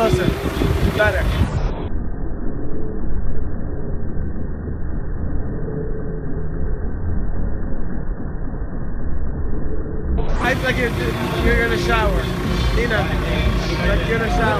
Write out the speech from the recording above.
closer. Better. I feel like you're, you're in a shower. Nina, like you're in a shower.